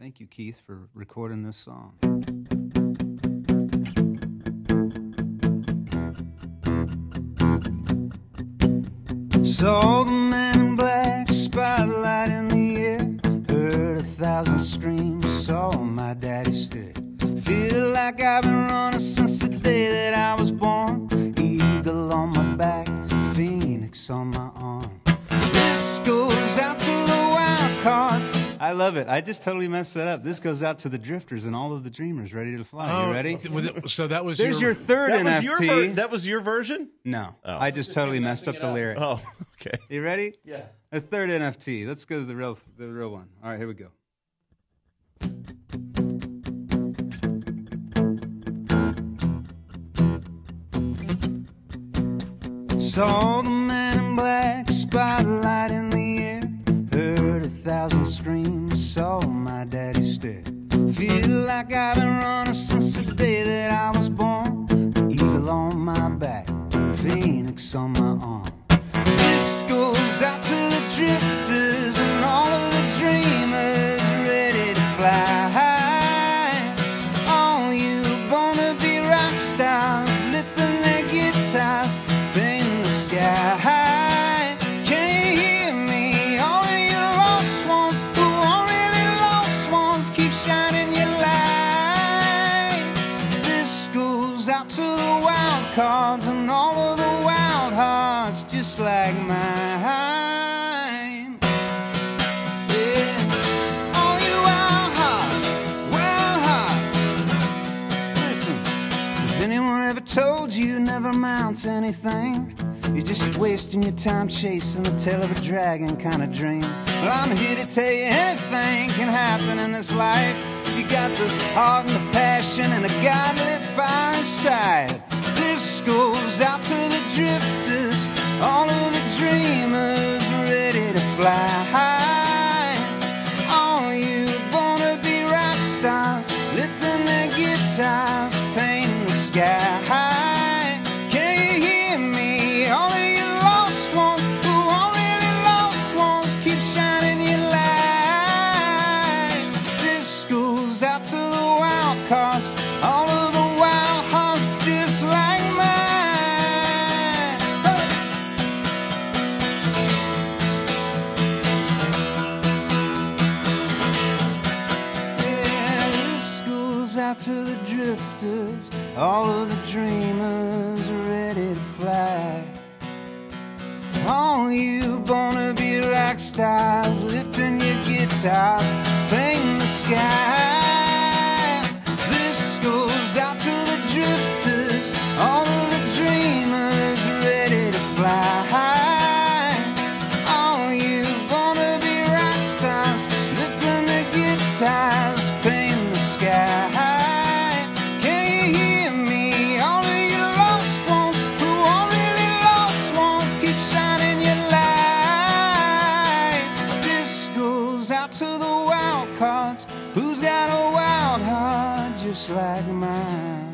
Thank you, Keith, for recording this song. Saw the man in black, spotlight in the air. Heard a thousand screams, saw my daddy stare. Feel like I've been running I love it. I just totally messed that up. This goes out to the drifters and all of the dreamers ready to fly. Oh, you ready? it- So that was There's your, third That was NFT. your ver- that was your version. no, oh. I just totally messed up the lyric. Oh, okay. You ready? Yeah. A third NFT. Let's go to the real, the real one. All right, here we go. Saw the man in black, spotlight saw my daddy stare. Feel like I've been running since the day that I was born. Eagle on my back, phoenix on my arm. This goes out to the drifters to the wild cards and all of the wild hearts, just like mine. Yeah. All you wild hearts, wild hearts. Listen, has anyone ever told you never amount to anything? You're just wasting your time chasing the tail of a dragon kind of dream. Well, I'm here to tell you anything can happen in this life. If you got the heart and the passion and a godly fire inside. This goes out to the drifters, the drifters, all of the dreamers ready to fly. All you wanna be rock stars, lifting your guitars, painting the sky. This goes out to the drifters, all of the dreamers ready to fly. All you wanna be rock stars, lifting the goes out to the wild cards. Who's got a wild heart just like mine?